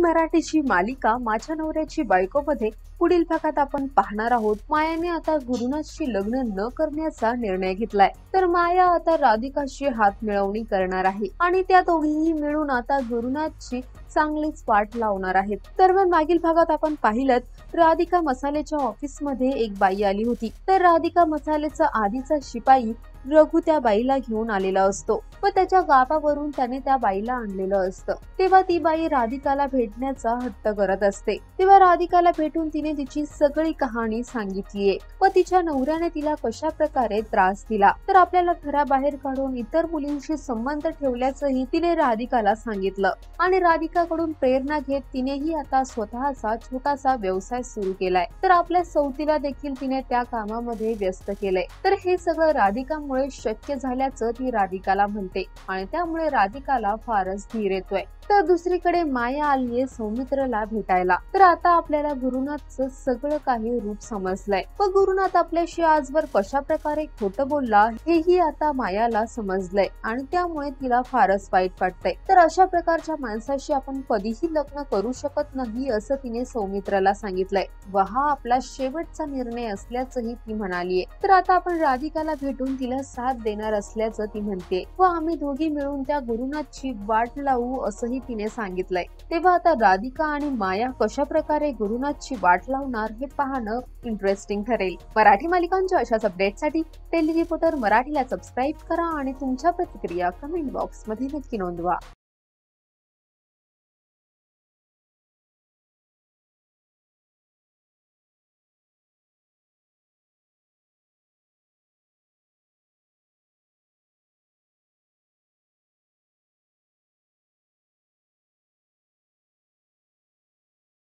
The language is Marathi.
मराठीची मालिका माझ्या नवऱ्याची बायकोमध्ये पुढील भागात आपण पाहणार आहोत मायाने आता गुरुनाथशी लग्न न करण्याचा निर्णय घेतलाय. तर माया आता राधिकाशी हात मिळवणी करणार आहे आणि त्या दोघीही मिळून आता गुरुनाथची चांगलीच वाट लावणार आहेत. दरम्यान मागील भागात आपण पाहिलं राधिका मसालेच्या ऑफिसमध्ये एक बाई आली होती. तर राधिका मसालेचा आधीचा शिपाई रघु त्या बाईला घेऊन आलेला असतो व त्याच्या गावावरून त्याने त्या बाईला आणलेलं असतं. तेव्हा ती बाई राधिकाला भेटण्याचा हट्ट करत असते. तेव्हा राधिकाला भेटून तिने तिने तिची सगळी कहाणी सांगितलीये व तिच्या नवऱ्याने तिला कशा प्रकारे त्रास दिला? तर आपल्याला घराबाहेर काढून इतर मुलींशी संबंध ठेवल्याचंही तिने राधिकाला सांगितलं. आणि राधिकाकडून प्रेरणा घेत तिनेही आता स्वतःचा छोटासा व्यवसाय सुरू केलाय. तर आपल्या सौतीला देखील तिने त्या कामामध्ये व्यस्त केलंय. तर हे सगळं राधिकामुळे शक्य झाल्याचं ती राधिकाला म्हणते आणि त्यामुळे राधिकाला फारच धीर येतोय. तर दुसरीकडे माया आलीये सौमित्रला भेटायला. तर आता आपल्याला गुरुनाथचं सगळं काही रूप समजलंय. व गुरुनाथ आपल्याशी आजवर कशा प्रकारे खोटं बोलला हेही आता मायाला समजलंय आणि त्यामुळे तिला फारच वाईट वाटतंय. तर अशा प्रकारच्या माणसाशी आपण कधीही लग्न करू शकत नाही असं तिने सौमित्राला सांगितलंय. व हा आपला शेवटचा निर्णय असल्याचंही ती म्हणालीये. तर आता आपण राधिकाला भेटून तिला साथ देणार असल्याचं ती म्हणते. व आम्ही दोघी मिळून त्या गुरुनाथची वाट लावू असंही तिने सांगितलंय. तेव्हा आता राधिका आणि माया कशा प्रकारे गुरुनाथची वाट लावणार हे पाहणं इंटरेस्टिंग ठरेल. मराठी मालिकांच्या अशाच अपडेटसाठी टेली रिपोर्टर मराठीला सबस्क्राईब करा आणि तुमच्या प्रतिक्रिया कमेंट बॉक्समध्ये नक्की नोंदवा.